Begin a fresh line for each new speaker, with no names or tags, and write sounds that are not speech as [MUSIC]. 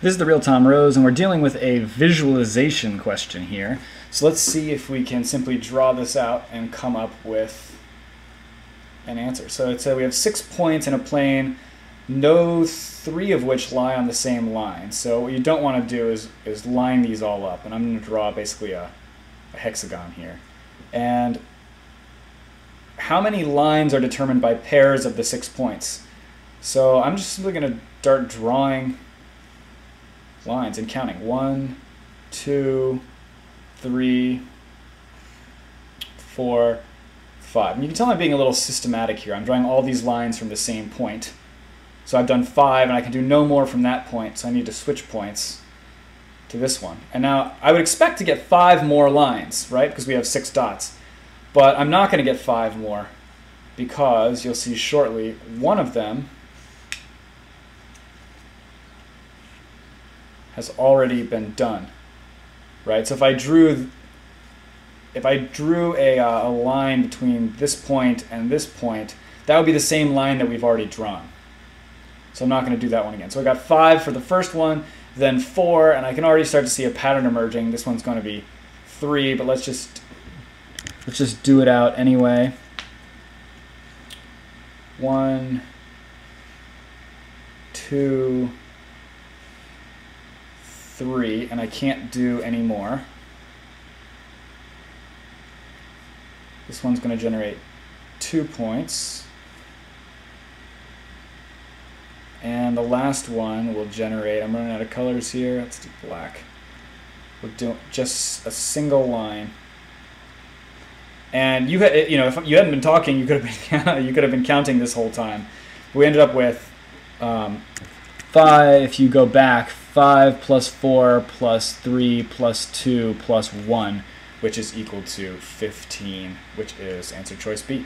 This is the Real Tom Rose, and we're dealing with a visualization question here. So let's see if we can simply draw this out and come up with an answer. So it's a, we have six points in a plane, no three of which lie on the same line. So what you don't want to do is, is line these all up. And I'm going to draw basically a, a hexagon here. And how many lines are determined by pairs of the six points? So I'm just simply going to start drawing lines and counting. One, two, three, four, five. And you can tell I'm being a little systematic here. I'm drawing all these lines from the same point. So I've done five, and I can do no more from that point, so I need to switch points to this one. And now I would expect to get five more lines, right? Because we have six dots. But I'm not going to get five more because you'll see shortly one of them has already been done, right? So if I drew, if I drew a, uh, a line between this point and this point, that would be the same line that we've already drawn. So I'm not going to do that one again. So I got five for the first one, then four, and I can already start to see a pattern emerging. This one's going to be three, but let's just let's just do it out anyway. One, two, three, and I can't do any more. This one's going to generate two points. And the last one will generate, I'm running out of colors here, let's do black. We'll do just a single line. And you had, you know, if you hadn't been talking, you could have been [LAUGHS] you could have been counting this whole time. We ended up with um, five. If you go back, 5 plus 4 plus 3 plus 2 plus 1, which is equal to 15, which is answer choice B.